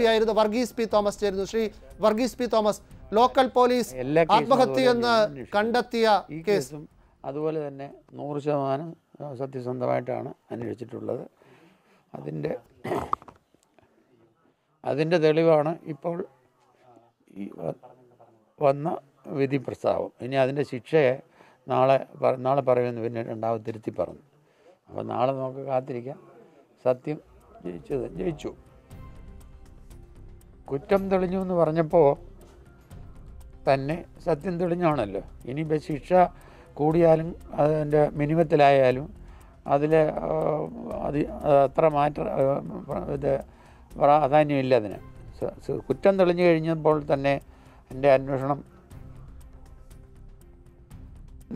P ആയിരുന്നു Varghese P Thomas ചേരുന്നു Shri Varghese P Thomas local police ആത്മഹത്യയെന്ന് കണ്ടെത്തിയ കേസ്. അതുപോലെ തന്നെ നൂറ് ശതമാനം സത്യസന്ധമായിട്ടാണ് അന്വേഷിച്ചിട്ടുള്ളത്. അതിന്റെ അതിന്റെ തെളിവാണ് ഇപ്പോൾ ഈ വന്ന വിധി പ്രസ്താവം. ഇനി അതിന്റെ ശിക്ഷയെ നാളെ നാളെ പറയുമെന്ന് പിന്നെ രണ്ടാമത് തിരുത്തി പറഞ്ഞു. അപ്പോൾ നാളെ നമുക്ക് കാത്തിരിക്കാം. സത്യം ജയിച്ചത് ജയിച്ചു. കുറ്റം തെളിഞ്ഞു എന്ന് പറഞ്ഞപ്പോൾ തന്നെ സത്യം തെളിഞ്ഞാണല്ലോ. ഇനിയിപ്പോൾ ശിക്ഷ കൂടിയാലും അതിന്റെ മിനിമത്തിലായാലും അതിൽ അത് അത്ര മാറ്റ ഇത് പ്രാധാന്യമില്ല അതിന്. കുറ്റം തെളിഞ്ഞു കഴിഞ്ഞപ്പോൾ തന്നെ എന്റെ അന്വേഷണം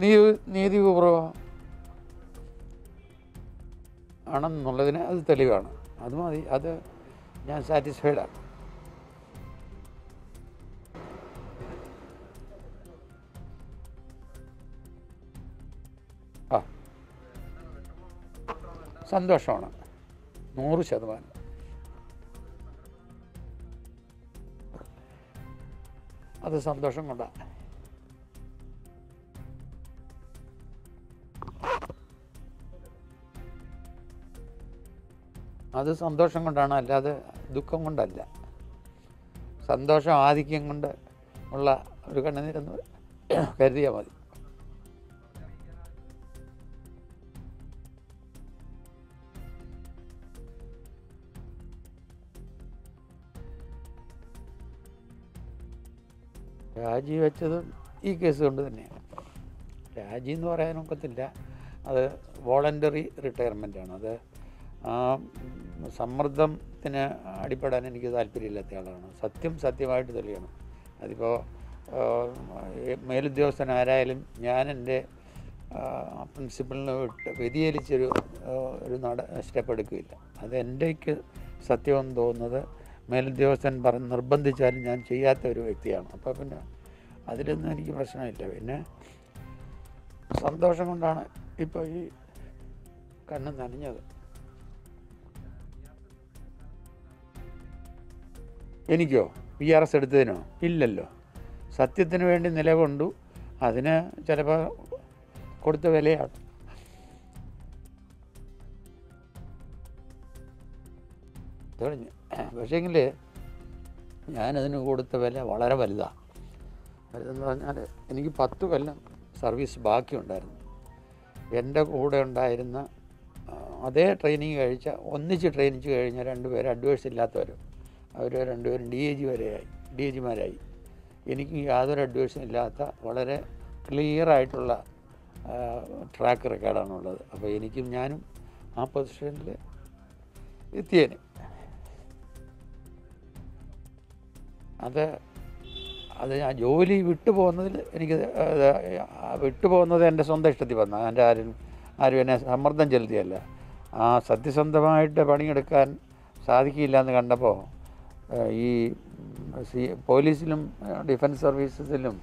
നീ നീതിപൂർവം ആണെന്നുള്ളതിന് അത് തെളിവാണ്. അത് മതി. അത് ഞാൻ സാറ്റിസ്ഫൈഡാണ് സന്തോഷമാണ്. നൂറ് ശതമാനം. അത് സന്തോഷം കൊണ്ടാണ് അത് സന്തോഷം കൊണ്ടാണ് അല്ലാതെ ദുഃഖം കൊണ്ടല്ല. സന്തോഷം ആധിക്യം കൊണ്ട് ഉള്ള ഒരു കണ്ണുനീരെന്ന് കരുതിയാൽ മതി. രാജി വെച്ചതും ഈ കേസ് കൊണ്ട് തന്നെയാണ്. രാജി എന്ന് പറയാനൊക്കത്തില്ല അത് വോളണ്ടറി റിട്ടയർമെന്റ് ആണ്. അത് സമ്മർദ്ദത്തിന് അടിപ്പെടാൻ എനിക്ക് താല്പര്യമില്ലാത്ത ആളാണ്. സത്യം സത്യമായിട്ട് തെളിയണം. അതിപ്പോൾ മേലുദ്യോഗസ്ഥൻ ആരായാലും ഞാൻ എന്റെ പ്രിൻസിപ്പളിന് വിട്ട് വ്യതിചലിച്ചൊരു ഒരു നട സ്റ്റെപ്പ് എടുക്കുകയില്ല അത് സത്യമെന്ന് തോന്നുന്നത് മേലുദ്യോഗസ്ഥൻ പറഞ്ഞ് നിർബന്ധിച്ചാലും ഞാൻ ചെയ്യാത്ത ഒരു വ്യക്തിയാണ്. അപ്പോൾ പിന്നെ അതിലൊന്നും എനിക്ക് പ്രശ്നമില്ല. പിന്നെ സന്തോഷം കൊണ്ടാണ് ഇപ്പോൾ ഈ കണ്ണ് നനഞ്ഞത്. എനിക്കോ? പി ആർ എസ് എടുത്തതിനോ? ഇല്ലല്ലോ. സത്യത്തിന് വേണ്ടി നിലകൊണ്ടു അതിന് ചിലപ്പോൾ കൊടുത്ത വിലയാണ്. തെളിഞ്ഞു. പക്ഷേങ്കിൽ ഞാനതിന് കൊടുത്ത വില വളരെ വലുതാണ് വലുതെന്ന് പറഞ്ഞാൽ എനിക്ക് പത്ത് കൊല്ലം സർവീസ് ബാക്കിയുണ്ടായിരുന്നു. എന്റെ കൂടെ ഉണ്ടായിരുന്ന അതേ ട്രെയിനിങ് കഴിച്ച ഒന്നിച്ച് ട്രെയിനിച്ച് കഴിഞ്ഞ രണ്ടുപേരും അഡ്വേഴ്സ് ഇല്ലാത്തവരും. അവർ രണ്ടുപേരും ഡി എ ജി വരെയായി ഡി എ ജിമാരായി എനിക്ക് യാതൊരു അഡ്വൈസും ഇല്ലാത്ത വളരെ ക്ലിയർ ആയിട്ടുള്ള ട്രാക്ക് റെക്കോർഡാണുള്ളത് അപ്പോൾ എനിക്കും ഞാനും ആ പൊസിഷനിൽ എത്തിയേനെ. അത് അത് ഞാൻ ജോലി വിട്ടു പോകുന്നതിൽ എനിക്ക് വിട്ടുപോകുന്നത് വിട്ടു പോകുന്നത് എന്റെ സ്വന്തം ഇഷ്ടത്തിൽ വന്ന. എന്റെ ആരും ആരും എന്നെ സമ്മർദ്ദം ചെലുത്തിയല്ല. ആ സത്യസന്ധമായിട്ട് പണിയെടുക്കാൻ സാധിക്കില്ല എന്ന് കണ്ടപ്പോൾ ഈ സി പോലീസിലും ഡിഫൻസ് സർവീസസിലും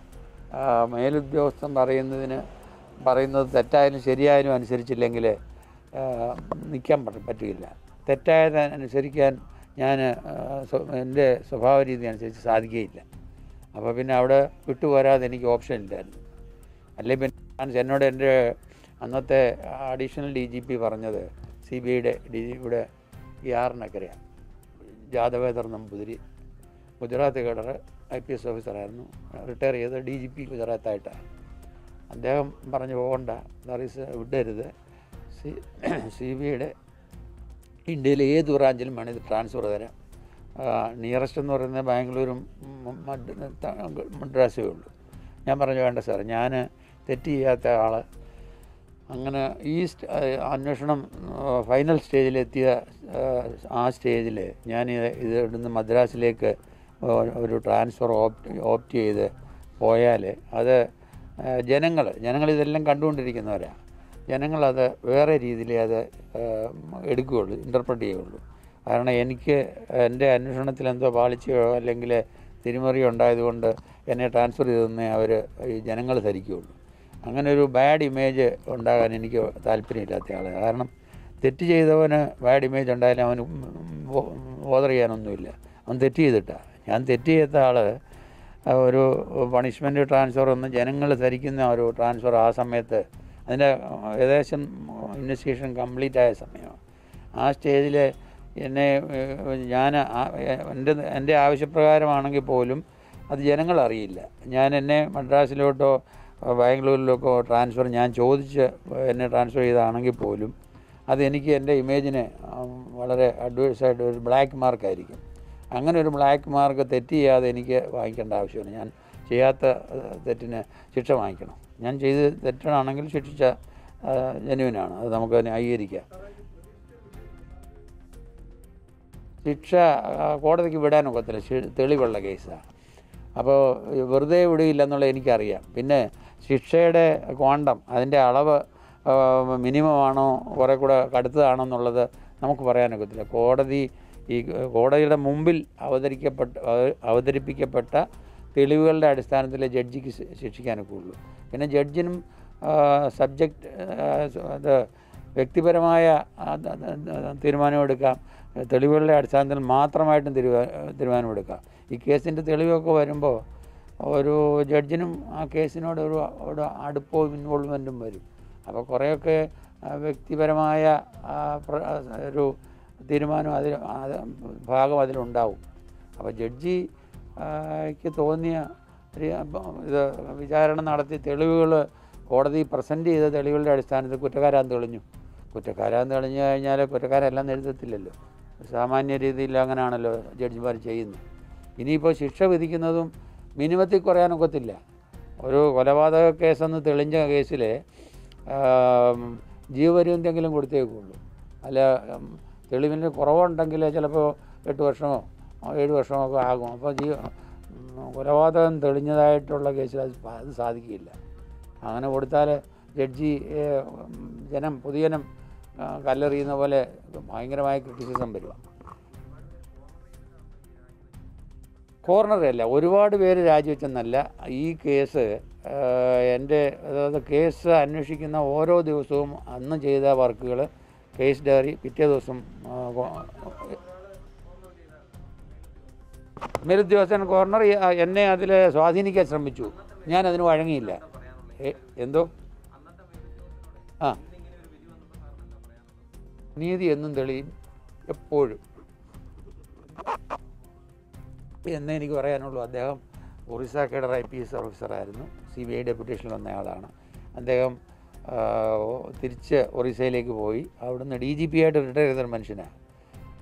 മേലുദ്യോഗസ്ഥൻ പറയുന്നതിന് പറയുന്നത് തെറ്റായാലും ശരിയായാലും അനുസരിച്ചില്ലെങ്കിൽ നിൽക്കാൻ പറ്റില്ല. തെറ്റായത് അനുസരിക്കാൻ ഞാൻ എന്റെ സ്വഭാവ രീതി അനുസരിച്ച് സാധിക്കുകയില്ല. അപ്പോൾ പിന്നെ അവിടെ വിട്ടുപോരാതെ എനിക്ക് ഓപ്ഷൻ ഇല്ലായിരുന്നു. അല്ലെ പിന്നെ എന്നോട് എന്റെ അന്നത്തെ അഡീഷണൽ ഡി ജി പി പറഞ്ഞത് സി ബി ഐയുടെ ഡി ജി പിയുടെ ഈ ആറിനക്കരയാണ് Jadavedar Namboothiri Gujarat cadre I P S ഓഫീസറായിരുന്നു retire ചെയ്ത് ഡി ജി പി ഗുജറാത്തായിട്ടാണ്. അദ്ദേഹം പറഞ്ഞു പോകണ്ട സർവീസ് വിടരുത്. സി സി ബി ഐയുടെ ഇന്ത്യയിലെ ഏത് ബ്രാഞ്ചിലും വേണം ഇത് ട്രാൻസ്ഫർ തരാം. നിയറസ്റ്റ് എന്ന് പറയുന്നത് ബാംഗ്ലൂരും മദ്രാസേ ഉള്ളൂ. ഞാൻ പറഞ്ഞു വേണ്ട സാർ ഞാൻ തെറ്റ് ചെയ്യാത്ത ആൾ അങ്ങനെ ഈ അന്വേഷണം ഫൈനൽ സ്റ്റേജിലെത്തിയ ആ, സ്റ്റേജിൽ ഞാൻ ഇത് ഇവിടുന്ന് മദ്രാസിലേക്ക് ഒരു ട്രാൻസ്ഫർ ഓപ്റ്റ് ഓപ്റ്റ് ചെയ്ത് പോയാൽ അത് ജനങ്ങൾ ജനങ്ങൾ ഇതെല്ലാം കണ്ടുകൊണ്ടിരിക്കുന്നവരാണ് ജനങ്ങളത് വേറെ രീതിയിൽ അത് എടുക്കുകയുള്ളൂ ഇന്റർപ്രറ്റ് ചെയ്യുകയുള്ളൂ. കാരണം എനിക്ക് എന്റെ അന്വേഷണത്തിൽ എന്തോ പാളിച്ചയോ അല്ലെങ്കിൽ തിരിമറിയോ ഉണ്ടായതുകൊണ്ട് എന്നെ ട്രാൻസ്ഫർ ചെയ്തെന്നേ അവർ ഈ ജനങ്ങൾ ധരിക്കുകയുള്ളൂ. അങ്ങനെ ഒരു ബാഡ് ഇമേജ് ഉണ്ടാകാൻ എനിക്ക് താല്പര്യമില്ലാത്ത ആളാണ്. കാരണം തെറ്റ് ചെയ്തവന് ബാഡ് ഇമേജ് ഉണ്ടായാലും അവന് ബോധർ ചെയ്യാനൊന്നുമില്ല. അവൻ തെറ്റ് ചെയ്തിട്ടാണ് ഞാൻ തെറ്റ് ചെയ്ത ആൾ ഒരു പണിഷ്മെന്റ് ട്രാൻസ്ഫർ ഒന്ന് ജനങ്ങൾ ധരിക്കുന്ന ഒരു ട്രാൻസ്ഫർ ആ സമയത്ത് അതിന്റെ ഏകദേശം ഇൻവെസ്റ്റിഗേഷൻ കംപ്ലീറ്റ് ആയ സമയമാണ്. ആ സ്റ്റേജിൽ എന്നെ ഞാൻ എന്റെ എന്റെ ആവശ്യപ്രകാരമാണെങ്കിൽ പോലും അത് ജനങ്ങൾ അറിയില്ല. ഞാൻ എന്നെ മദ്രാസിലോട്ടോ ബാംഗ്ലൂരിലേക്കോ ട്രാൻസ്ഫർ ഞാൻ ചോദിച്ച് എന്നെ ട്രാൻസ്ഫർ ചെയ്താണെങ്കിൽ പോലും അതെനിക്ക് എന്റെ ഇമേജിനെ വളരെ അഡ്വേഴ്സായിട്ട് ഒരു ബ്ലാക്ക് മാർക്കായിരിക്കും. അങ്ങനെ ഒരു ബ്ലാക്ക് മാർക്ക് തെറ്റ് ചെയ്യാതെ എനിക്ക് വാങ്ങിക്കേണ്ട ആവശ്യമില്ല. ഞാൻ ചെയ്യാത്ത തെറ്റിന് ശിക്ഷ വാങ്ങിക്കണം. ഞാൻ ചെയ്ത് തെറ്റാണെങ്കിൽ ശിക്ഷിച്ച ജനുവിനാണ് അത് നമുക്ക് ന്യായീകരിക്കാം ശിക്ഷ കോടതിക്ക് വിടാൻ ഒക്കത്തില്ല. തെളിവുള്ള കേസാണ്. അപ്പോൾ വെറുതെ വിടില്ല എന്നുള്ളത് എനിക്കറിയാം. പിന്നെ ശിക്ഷയുടെ ക്വാണ്ടം അതിന്റെ അളവ് മിനിമമാണോ കുറേ കൂടെ കടുത്തതാണോ എന്നുള്ളത് നമുക്ക് പറയാനൊക്കത്തില്ല കോടതി ഈ കോടതിയുടെ മുമ്പിൽ അവതരിക്കപ്പെട്ട അവതരിപ്പിക്കപ്പെട്ട തെളിവുകളുടെ അടിസ്ഥാനത്തിൽ ജഡ്ജിക്ക് ശിക്ഷിക്കാനൊക്കെ ഉള്ളൂ പിന്നെ ജഡ്ജിനും സബ്ജക്റ്റ് അത് വ്യക്തിപരമായ തീരുമാനമെടുക്കാം തെളിവുകളുടെ അടിസ്ഥാനത്തിൽ മാത്രമായിട്ടും തീരുമാ തീരുമാനമെടുക്കാം ഈ കേസിന്റെ തെളിവൊക്കെ വരുമ്പോൾ ഒരു ജഡ്ജിനും ആ കേസിനോട് ഒരു ഒരു അടുപ്പവും ഇൻവോൾവ്മെന്റും വരും. അപ്പോൾ കുറേയൊക്കെ വ്യക്തിപരമായ ഒരു തീരുമാനം അതിൽ അത് ഭാഗം അതിലുണ്ടാവും. അപ്പോൾ ജഡ്ജി ആ, ക്ക് തോന്നിയ ഇത് വിചാരണ നടത്തി തെളിവുകൾ കോടതി പ്രസന്റ് ചെയ്ത തെളിവുകളുടെ അടിസ്ഥാനത്തിൽ കുറ്റക്കാരാൻ തെളിഞ്ഞു. കുറ്റക്കാരാൻ തെളിഞ്ഞു കഴിഞ്ഞാൽ കുറ്റക്കാരെല്ലാം എഴുതത്തില്ലല്ലോ. സാമാന്യ രീതിയിൽ അങ്ങനെയാണല്ലോ ജഡ്ജിമാർ ചെയ്യുന്നത്. ഇനിയിപ്പോൾ ശിക്ഷ വിധിക്കുന്നതും മിനിമത്തിൽ കുറയാനൊക്കത്തില്ല ഒരു കൊലപാതക കേസെന്ന് തെളിഞ്ഞ കേസിൽ ജീവപര്യന്തെങ്കിലും കൊടുത്തേക്കുള്ളൂ. അല്ല തെളിവിന് കുറവുണ്ടെങ്കിൽ ചിലപ്പോൾ എട്ട് വർഷമോ ഏഴ് വർഷമോ ഒക്കെ ആകും. അപ്പോൾ ജീവ കൊലപാതകം തെളിഞ്ഞതായിട്ടുള്ള കേസിൽ അത് അത് സാധിക്കില്ല. അങ്ങനെ കൊടുത്താൽ ജഡ്ജി ജനം പൊതുജനം ആ, കല്ലെറിയുന്ന പോലെ ഭയങ്കരമായ ക്രിറ്റിസിസം വരിക കോർണറല്ല ഒരുപാട് പേര് രാജിവെച്ചെന്നല്ല ഈ കേസ് എന്റെ അതായത് കേസ് അന്വേഷിക്കുന്ന ഓരോ ദിവസവും അന്ന് ചെയ്ത വർക്കുകൾ കേസ് ഡയറി പിറ്റേ ദിവസം മേലുദ്യോഗസ്ഥൻ ആ, എന്നെ അതിൽ സ്വാധീനിക്കാൻ ശ്രമിച്ചു. ഞാൻ അതിന് വഴങ്ങിയില്ല. എന്തോ? ആ. നീതി എന്നും തെളിയും എപ്പോഴും. എന്നേ എനിക്ക് പറയാനുള്ളൂ അദ്ദേഹം Orissa cadre I P S ഓഫീസറായിരുന്നു. C B I ഡെപ്യൂട്ടേഷനിൽ വന്നയാളാണ് അദ്ദേഹം തിരിച്ച് ഒറീസയിലേക്ക് പോയി. അവിടുന്ന് ഡി ജി പി ആയിട്ട് റിട്ടയർ ചെയ്തൊരു മനുഷ്യനാണ്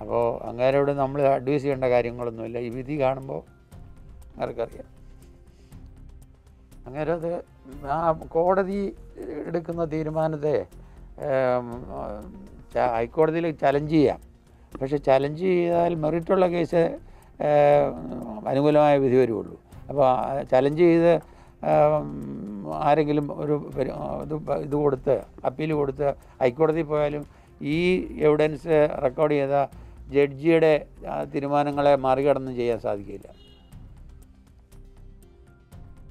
അപ്പോൾ അങ്ങേരോട് നമ്മൾ അഡ്വൈസ് ചെയ്യേണ്ട കാര്യങ്ങളൊന്നുമില്ല. ഈ വിധി കാണുമ്പോൾ ആർക്കറിയാം. അങ്ങനെ അത് ആ കോടതി എടുക്കുന്ന തീരുമാനത്തെ ഹൈക്കോടതിയിൽ ചലഞ്ച് ചെയ്യാം. പക്ഷെ ചലഞ്ച് ചെയ്താൽ മെറിറ്റുള്ള കേസ് അനുകൂലമായ വിധി വരുള്ളൂ അപ്പോൾ ചലഞ്ച് ചെയ്ത് ആരെങ്കിലും ഒരു ഇത് ഇത് കൊടുത്ത് അപ്പീൽ കൊടുത്ത് ഹൈക്കോടതി പോയാലും ഈ എവിഡൻസ് റെക്കോർഡ് ചെയ്ത ജഡ്ജിയുടെ തീരുമാനങ്ങളെ മറികടന്ന് ചെയ്യാൻ സാധിക്കില്ല.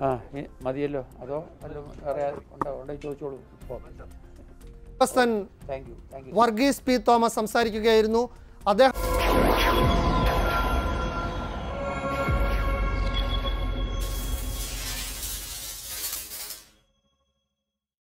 ആ മതിയല്ലോ. അതോ വേറെ ചോദിച്ചോളൂ. വർഗീസ് പി തോമസ് സംസാരിക്കുകയായിരുന്നു. അദ്ദേഹം